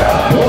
Yeah.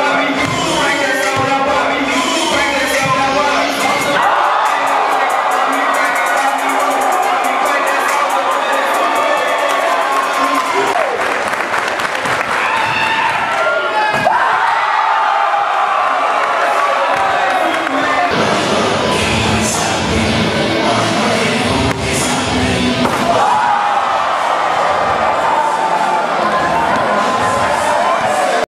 Bobby.